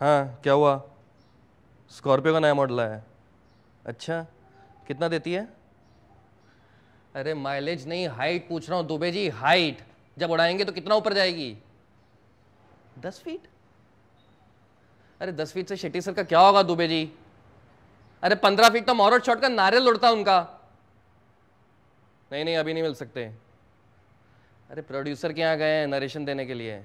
हाँ क्या हुआ? स्कॉर्पियो का नया मॉडल आया। है अच्छा कितना देती है? अरे माइलेज नहीं हाइट पूछ रहा हूँ, दुबे जी हाइट जब उड़ाएँगे तो कितना ऊपर जाएगी? दस फीट अरे, दस फीट से शेट्टी सर का क्या होगा, दुबे जी? अरे, पंद्रह फीट तो मोरट शॉट का नारियल उड़ता उनका। नहीं नहीं, अभी नहीं मिल सकते। अरे प्रोड्यूसर के यहाँ गए हैं नरेशन देने के लिए।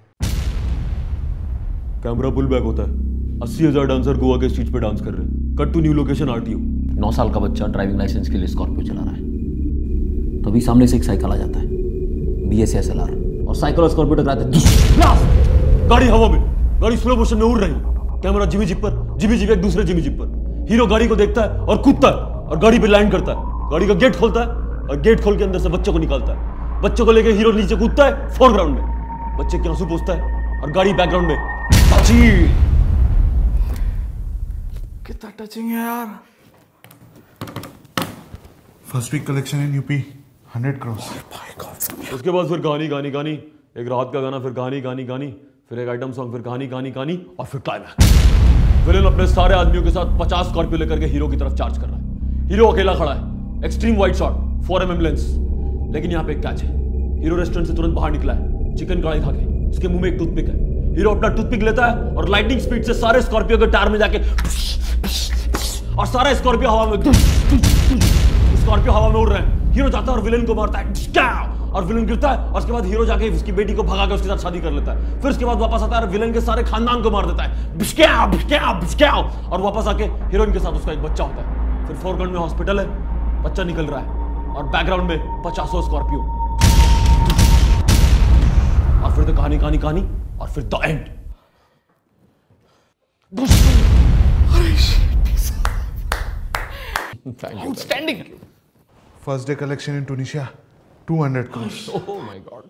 कैमरा पुल बैक होता है। अस्सी हज़ार डांसर गोवा के स्ट्रीट पे डांस कर रहे हैं। Cut to new location RTO नौ साल का बच्चा ड्राइविंग लाइसेंस के लिए स्कॉर्पियो चला रहा है। तभी सामने से एक साइकिल आ जाता है। B S S L R और साइकिल और स्कॉर्पियो टकराते गाड़ी हवा में। गाड़ी स्लो मोशन में उड़ रही कैमरा जिमी जिप पर। जिमी जिप एक दूसरे जिमी जिप पर। हीरो गाड़ी को देखता है और कूदता है और गाड़ी पे लैंड करता है। गाड़ी का गेट खोलता है और गेट खोल के अंदर से बच्चे को निकालता है। बच्चे को लेकर हीरो नीचे कूदता है। फोरग्राउंड में। बच्चे के आँसू पोसता है और गाड़ी बैकग्राउंड में। कितना टचिंग है यार first week collection in UP hundred cross उसके बाद फिर कहानी कहानी कहानी एक रात का गाना फिर गानी गानी गानी। फिर एक आइटम सॉन्ग फिर गानी गानी कहानी और फिर क्लाइमैक्स विलेन अपने सारे आदमियों के साथ 50 स्कॉर्पियो लेकर के हीरो की तरफ़ चार्ज कर रहा है। हीरो अकेला खड़ा है। Extreme wide shot four M M lens लेकिन यहाँ पे एक कैच है। हीरो रेस्टोरेंट से तुरंत बाहर निकला है। चिकन कढ़ाई खा के। उसके मुँह में एक टूथपिक है। हीरो अपना टूथपिक लेता है और लाइटिंग स्पीड से सारे स्कॉर्पियो के टायर में जाके और सारा स्कॉर्पियो हवा में स्कॉर्पियो हवा में उड़ रहे हैं। हीरो जाता है और विलेन को मारता है। और विलेन गिरता है और उसके बाद हीरो जाके उसकी बेटी को भगा के उसके साथ शादी कर लेता है। फिर उसके बाद वापस आता है और विलेन के सारे खानदान को मार देता है। बिस्क्या बिस्क्या बिस्क्या और वापस आके हीरोइन के साथ उसका एक बच्चा होता है। फिर फोरग्राउंड में हॉस्पिटल है, बच्चा निकल रहा है। और बैकग्राउंड में पचासों स्कॉर्पियो और फिर तो कहानी कहानी कहानी। और फिर the end. Outstanding first day collection in Tunisia two hundred cross oh my God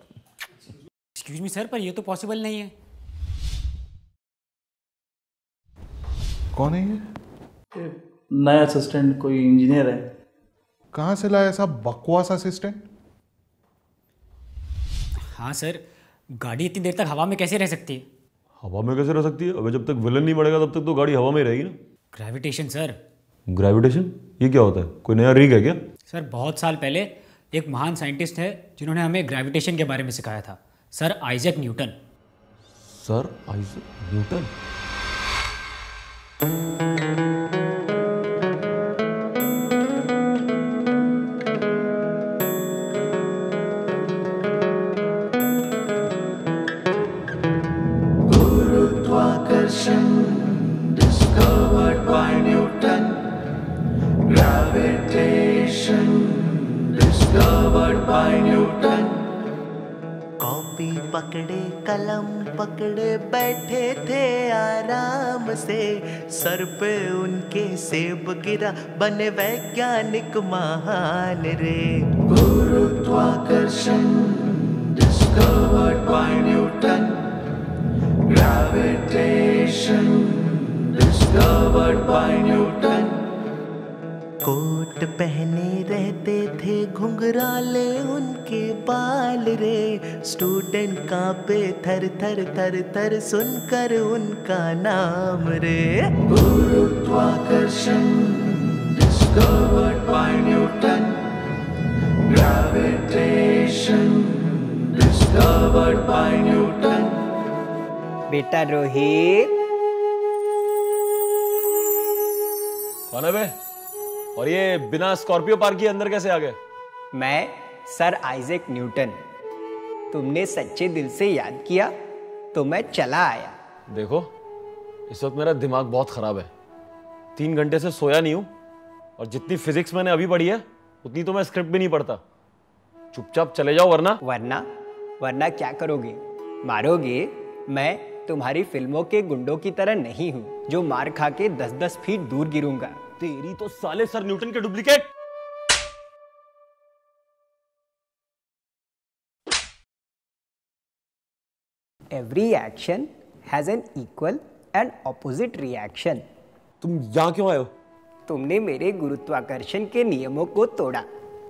excuse me sir पर ये तो पॉसिबल नहीं है। कौन है ये? नया असिस्टेंट कोई इंजीनियर है। कहाँ से लाया ऐसा बकवास असिस्टेंट हाँ सर गाड़ी इतनी देर तक हवा में कैसे रह सकती? है हवा में कैसे रह सकती है? अबे जब तक विलन नहीं बढ़ेगा तब तक तो गाड़ी हवा में ही रहेगी ना। ग्रेविटेशन सर ग्रेविटेशन ये क्या होता है? कोई नया रीग है क्या? सर बहुत साल पहले एक महान साइंटिस्ट है जिन्होंने हमें ग्रेविटेशन के बारे में सिखाया था। Sir Isaac Newton sir Isaac Newton कलम पकड़ बैठे थे आराम से। सर पे उनके सेब गिरा बने वैज्ञानिक महान रे। गुरुत्वाकर्षण discovered by newton gravitation discovered by newton coat पहने रहते थे घुंघराल रे स्टूडेंट कांपे थर थर थर थर सुनकर उनका नाम रे। गुरुत्वाकर्षण discovered by Newton. Gravitation discovered by Newton. बेटा रोहित। कौन है बे? और ये बिना स्कॉर्पियो पार्क के अंदर कैसे आ गए? मैं सर आइजेक न्यूटन। तुमने सच्चे दिल से याद किया तो मैं चला आया। देखो इस वक्त मेरा दिमाग बहुत खराब है। तीन घंटे से सोया नहीं हूँ और जितनी फिजिक्स मैंने अभी पढ़ी है उतनी तो मैं स्क्रिप्ट भी नहीं पढ़ता। चुपचाप चले जाओ वरना। वरना वरना क्या करोगे? मारोगे? मैं तुम्हारी फ़िल्मों के गुंडों की तरह नहीं हूँ जो मार खा के दस दस फीट दूर गिरूँगा। तेरी तो साले सर न्यूटन के duplicate! Every action has an equal and opposite reaction तुम यहाँ क्यों आए हो? तुमने मेरे गुरुत्वाकर्षण के नियमों को तोड़ा।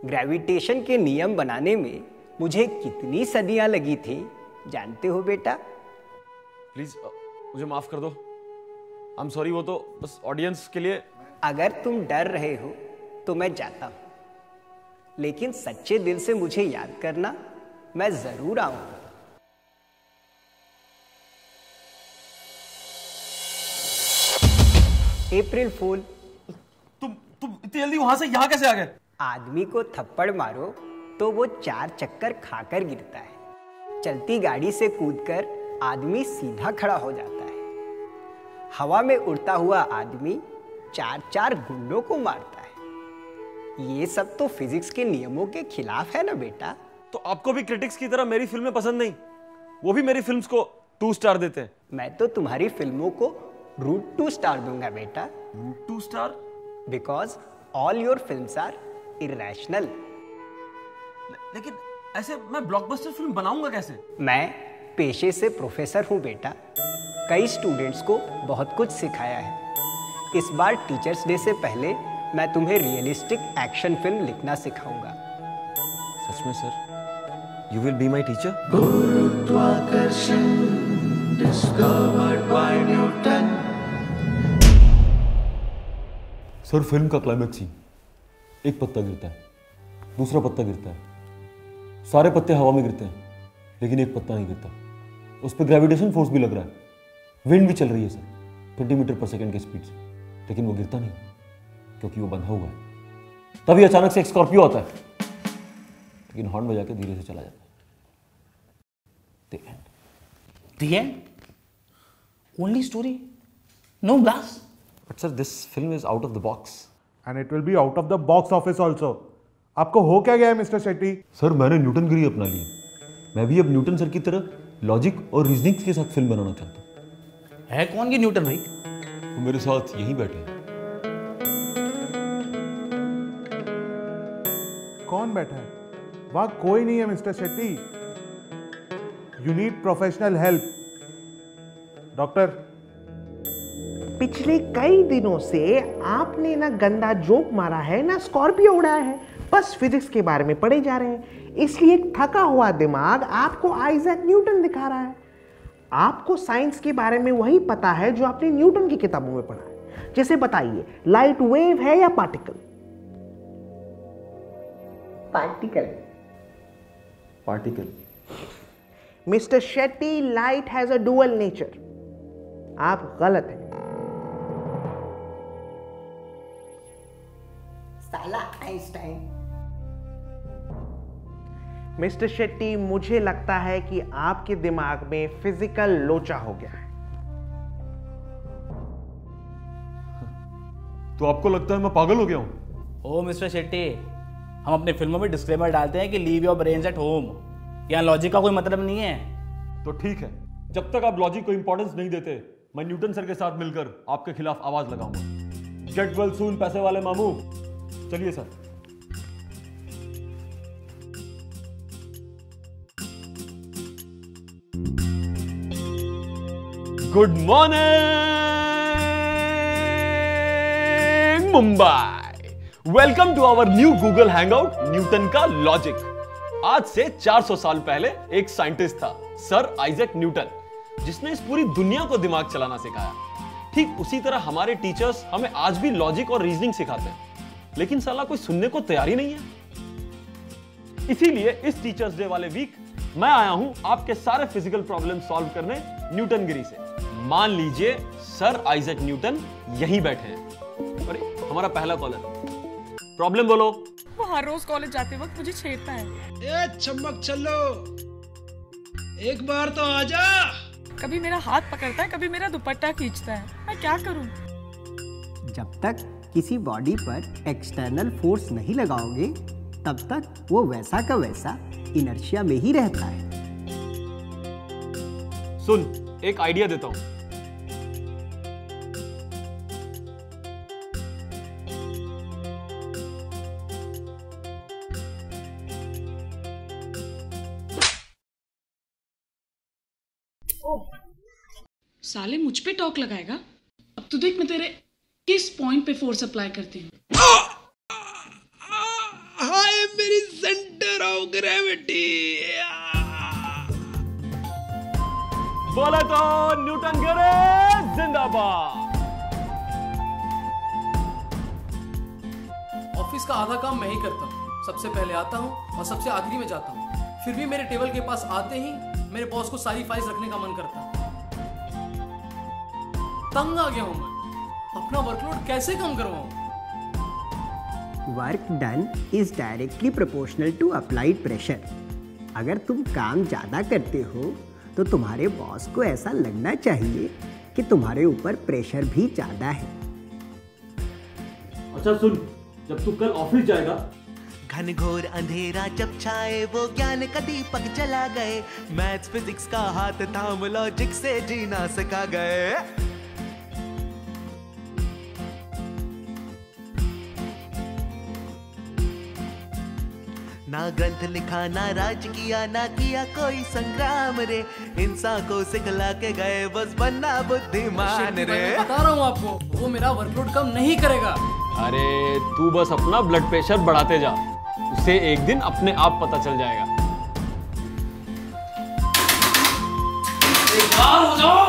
ग्रेविटेशन के नियम बनाने में मुझे कितनी सदियाँ लगी थी जानते हो बेटा? प्लीज़ मुझे माफ़ कर दो। आई एम सॉरी वो तो बस ऑडियंस के लिए। अगर तुम डर रहे हो तो मैं जाता हूँ। लेकिन सच्चे दिल से मुझे याद करना मैं ज़रूर आऊँगा। अप्रैल फूल। तुम तुम इतनी जल्दी वहाँ से यहाँ कैसे आ गए? आदमी को थप्पड़ मारो तो वो चार चक्कर खाकर गिरता है। चलती गाड़ी से कूदकर आदमी सीधा खड़ा हो जाता है। हवा में उड़ता हुआ आदमी चार चार गुंडों को मारता है। ये सब तो फिजिक्स के नियमों के खिलाफ है ना बेटा? तो आपको भी क्रिटिक्स की तरह मेरी फ़िल्में पसंद नहीं? वो भी मेरी फिल्म्स को टू स्टार देते हैं। मैं तो तुम्हारी फ़िल्मों को रूट टू स्टार दूँगा बेटा root two star because all your film are irrational लेकिन ऐसे मैं ब्लॉकबस्टर फ़िल्म बनाऊँगा कैसे? मैं पेशे से प्रोफेसर हूँ बेटा। कई स्टूडेंट्स को बहुत कुछ सिखाया है। इस बार टीचर्स डे से पहले मैं तुम्हें रियलिस्टिक एक्शन फ़िल्म लिखना सिखाऊँगा। सच में sir you will be my teacher गुरुत्वाकर्षण discovered by Newton. Sir film का क्लाइमैक्स ही एक पत्ता गिरता है, दूसरा पत्ता गिरता है। सारे पत्ते हवा में गिरते हैं, लेकिन एक पत्ता नहीं गिरता। उस पर ग्रेविटेशन फोर्स भी लग रहा है। विंड भी चल रही है sir twenty meter per second की स्पीड से। लेकिन वो गिरता नहीं, क्योंकि वो बंधा हुआ है। तभी अचानक से एक स्कॉर्पियो आता है, लेकिन हॉर्न बजा के धीरे से चला जाता है. The end? Only story? But sir, this film is out of the box. And it will be out of the box office also आपको हो क्या गया है मिस्टर शेट्टी? सर मैंने न्यूटन गिरी अपना ली मैं भी अब न्यूटन सर की तरह लॉजिक और रीजनिंग के साथ फ़िल्म बनाना चाहता हूँ। है कौन ये न्यूटन भाई? वो मेरे साथ यहीं बैठे हैं। कौन बैठा है? वहाँ कोई नहीं है mister Shetty. You need professional help doctor पिछले कई दिनों से आपने ना गंदा जोक मारा है ना स्कॉर्पियो उड़ाया है। बस फिजिक्स के बारे में पढ़े जा रहे हैं। इसलिए एक थका हुआ दिमाग आपको आइजैक न्यूटन दिखा रहा है। आपको साइंस के बारे में वही पता है जो आपने न्यूटन की किताबों में पढ़ा है। जैसे बताइए लाइट वेव है या particle? Particle. Particle. Mister Shetty light has a dual nature. आप गलत हैं। साला आइंस्टाइन। मिस्टर शेट्टी मुझे लगता है कि आपके दिमाग में फ़िज़िकल लोचा हो गया है। तो आपको लगता है मैं पागल हो गया हूँ? ओ मिस्टर शेट्टी हम अपनी फ़िल्मों में डिस्क्लेमर डालते हैं कि leave your brains at home यहाँ लॉजिक का कोई मतलब नहीं है। तो ठीक है। जब तक आप लॉजिक को इंपॉर्टेंस नहीं देते मैं न्यूटन सर के साथ मिलकर आपके खिलाफ आवाज़ लगाऊँगा। गेट वेल सून पैसे वाले मामू। चलिए sir. Good morning Mumbai welcome to our new Google hangout Newton का लॉजिक आज से 400 साल पहले एक साइंटिस्ट था सर आइजक न्यूटन जिसने इस पूरी दुनिया को दिमाग चलाना सिखाया। ठीक उसी तरह हमारे टीचर्स हमें आज भी लॉजिक और रीजनिंग सिखाते हैं। लेकिन साला कोई सुनने को तैयार ही नहीं है। इसीलिए इस टीचर्स डे वाले वीक मैं आया हूँ आपके सारे फ़िज़िकल प्रॉब्लम सॉल्व करने न्यूटन गिरी से। मान लीजिए सर आइजैक न्यूटन यहीं बैठे हैं। अरे हमारा पहला कॉलर प्रॉब्लम बोलो। वो हर रोज कॉलेज जाते वक्त मुझे छेड़ता है। ए चमक चलो। एक बार तो आजा कभी मेरा हाथ पकड़ता है कभी मेरा दुपट्टा खींचता है। मैं क्या करूँ? जब तक किसी बॉडी पर एक्सटर्नल फोर्स नहीं लगाओगे तब तक वो वैसा का वैसा इनर्शिया में ही रहता है। सुन एक आइडिया देता हूँ। साले मुझ पे टॉक लगाएगा। अब तो देख मैं तेरे किस पॉइंट पे फोर्स अप्लाई करते हूँ? हाय, मेरी सेंटर ऑफ़ ग्रेविटी बोले तो न्यूटन गिरे, जिंदाबाद। ऑफ़िस का आधा काम मैं ही करता हूँ। सबसे पहले आता हूँ और सबसे आखिरी में जाता हूँ। फिर भी मेरे टेबल के पास आते ही मेरे बॉस को सारी फाइल्स रखने का मन करता तंग आ गया हूँ मैं। अपना वर्कलोड कैसे कम करवाऊँ? Work done is directly proportional to applied pressure अगर तुम काम ज़्यादा करते हो तो तुम्हारे बॉस को ऐसा लगना चाहिए कि तुम्हारे ऊपर प्रेशर भी ज़्यादा है। अच्छा सुन जब तू कल ऑफ़िस जाएगा। घनघोर अंधेरा जब छाए वो ज्ञान का दीपक जला गए। मैथ्स फिजिक्स का हाथ थाम लॉजिक से जीना सका गए। ना ग्रंथ लिखा ना राज किया ना किया कोई संग्राम रे। इंसान को सिखला के गए बस बनना बुद्धिमान रे। बता रहा हूँ आपको वो मेरा वर्कलोड कम नहीं करेगा। अरे तू बस अपना ब्लड प्रेशर बढ़ाते जा। उसे एक दिन अपने आप पता चल जाएगा। हो जाओ।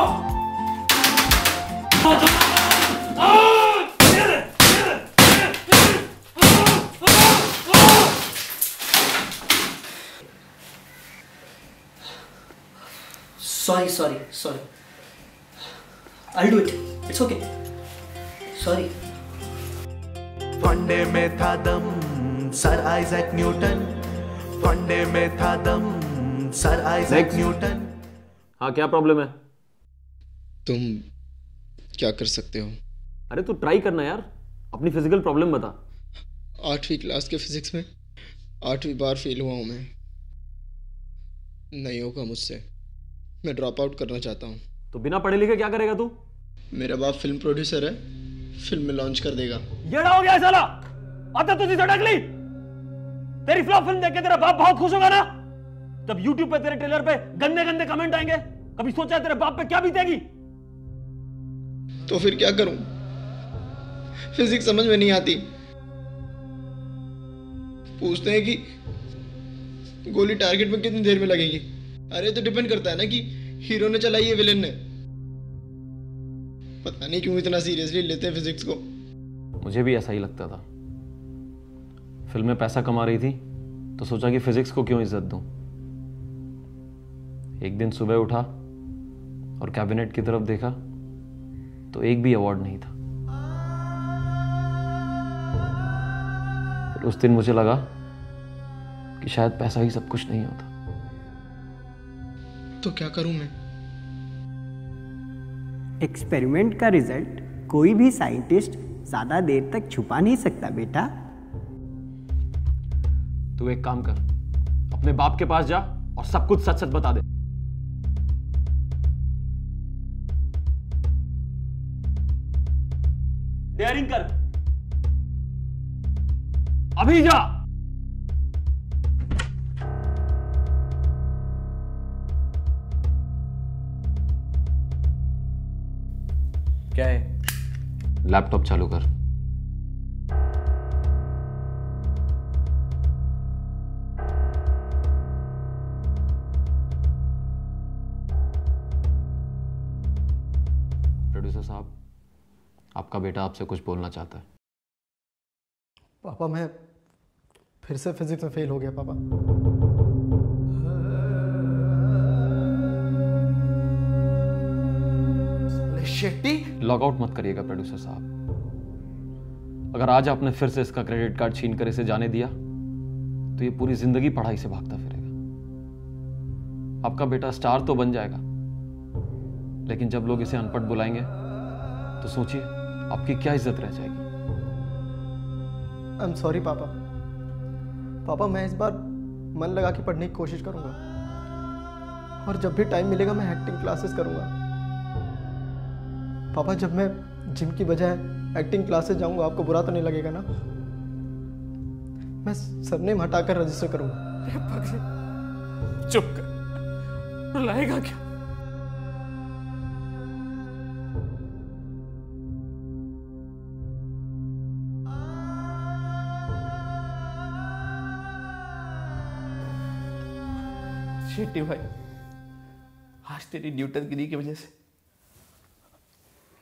Sorry, sorry, sorry. I'll do it. It's okay. Sorry. फंडे में था दम सर आइजैक न्यूटन फंडे में था दम सर आइजैक Next. न्यूटन हाँ क्या प्रॉब्लम है तुम क्या कर सकते हो अरे तू ट्राई करना यार अपनी फ़िज़िकल प्रॉब्लम बता आठवीं क्लास के फिजिक्स में आठवीं बार फेल हुआ हूँ मैं नहीं होगा मुझसे मैं ड्रॉप आउट करना चाहता हूँ। तो बिना पढ़े लिखे क्या करेगा तू? मेरा बाप फ़िल्म प्रोड्यूसर है। फ़िल्म में लॉन्च कर देगा। येड़ा हो गया साला। आता तुझी सड़क ली। तेरी फ्लॉप फ़िल्म देख के तेरा बाप बहुत खुश होगा ना? जब YouTube पे तेरे ट्रेलर पे गंदे गंदे कमेंट आएँगे कभी सोचा है तेरे बाप पे क्या बीतेगी? तो फिर क्या करूँ? फिजिक्स समझ में नहीं आती। पूछते हैं कि गोली टारगेट में कितनी देर में लगेगी? अरे तो डिपेंड करता है ना कि हीरो ने चलाई है विलेन ने। पता नहीं क्यों इतना सीरियसली लेते हैं फिजिक्स को। मुझे भी ऐसा ही लगता था। फ़िल्म पैसा कमा रही थी तो सोचा कि फिजिक्स को क्यों इज़्ज़त दूँ? एक दिन सुबह उठा और कैबिनेट की तरफ़ देखा तो एक भी अवार्ड नहीं था। उस दिन मुझे लगा कि शायद पैसा ही सब कुछ नहीं होता। तो क्या करूँ मैं? एक्सपेरिमेंट का रिज़ल्ट कोई भी साइंटिस्ट ज़्यादा देर तक छुपा नहीं सकता बेटा। तू एक काम कर अपने बाप के पास जा और सब कुछ सच सच बता दे। डेयरिंग कर। अभी जा। क्या है? लैपटॉप चालू कर। प्रोड्यूसर साहब आपका बेटा आपसे कुछ बोलना चाहता है। पापा मैं फिर से फिजिक्स में फेल हो गया पापा। शेट्टी। लॉग आउट मत करिएगा प्रोड्यूसर साहब। अगर आज आपने फिर से इसका क्रेडिट कार्ड छीन कर इसे जाने दिया तो ये पूरी ज़िंदगी पढ़ाई से भागता फिरेगा। आपका बेटा स्टार तो बन जाएगा लेकिन जब लोग इसे अनपढ़ बुलाएँगे तो सोचिए आपकी क्या इज़्ज़त रह जाएगी। आई एम सॉरी पापा। पापा मैं इस बार मन लगा के पढ़ने की कोशिश करूँगा। और जब भी टाइम मिलेगा मैं एक्टिंग क्लासेस करूँगा। पापा, जब मैं जिम की बजाय एक्टिंग क्लासेस जाऊँगा, आपको बुरा तो नहीं लगेगा ना? मैं सरनेम हटाकर रजिस्टर करूँगा। चुप कर। रुलाएगा क्या? शेट्टी भाई, आज तेरी न्यूटन गिरी की वजह से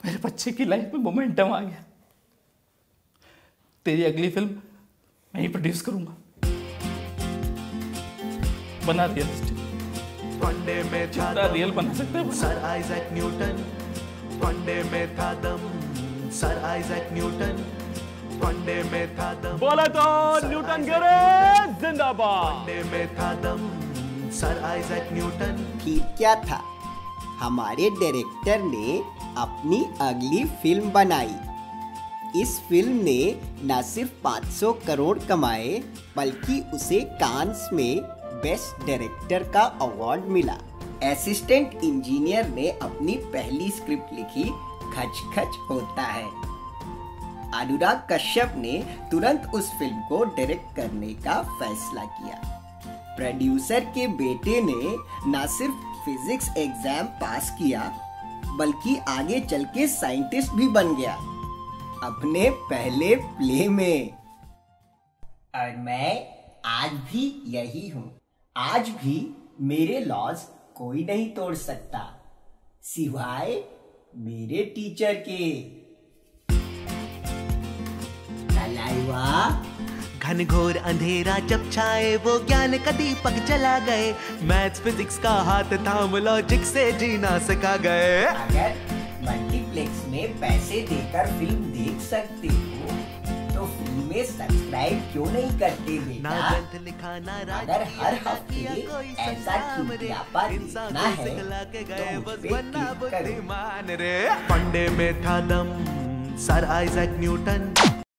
मेरे बच्चे की लाइफ में मोमेंटम आ गया। तेरी अगली फ़िल्म मैं ही प्रोड्यूस करूँगा। बना रियलिस्टिक वनडे में था रियल बना सकते हैं सर आइजैक न्यूटन वनडे में था दम। सर आइजैक न्यूटन वनडे में था दम। बोले तो न्यूटन गिरे जिंदाबाद। वनडे में था दम। सर आइजैक न्यूटन फिर क्या था? हमारे डायरेक्टर ने अपनी अगली फ़िल्म बनाई। इस फ़िल्म ने न सिर्फ़ 500 करोड़ कमाए, बल्कि उसे कांस में बेस्ट डायरेक्टर का अवार्ड मिला। असिस्टेंट इंजीनियर ने अपनी पहली स्क्रिप्ट लिखी खच खच होता है। अनुराग कश्यप ने तुरंत उस फ़िल्म को डायरेक्ट करने का फैसला किया। प्रोड्यूसर के बेटे ने न सिर्फ़ फिजिक्स एग्ज़ाम पास किया बल्कि आगे चल के साइंटिस्ट भी बन गया। अपने पहले प्ले में। और मैं आज भी यही हूँ। आज भी मेरे लॉज कोई नहीं तोड़ सकता, सिवाय मेरे टीचर के। तलाइवा घनघोर अंधेरा जब छाए वो ज्ञान का दीपक जला गए। मैथ्स फिजिक्स का हाथ थाम लॉजिक से जीना सका गए। अगर मल्टीप्लेक्स में पैसे देकर फ़िल्म देख सकते हो तो फ्री में सब्सक्राइब क्यों नहीं करते बेटा? लिखा ना अगर हर हफ़्ते ऐसा चुटियापा देखना है तो पे बनना क्लिक करो। फंडे में था दम सर आइजैक न्यूटन।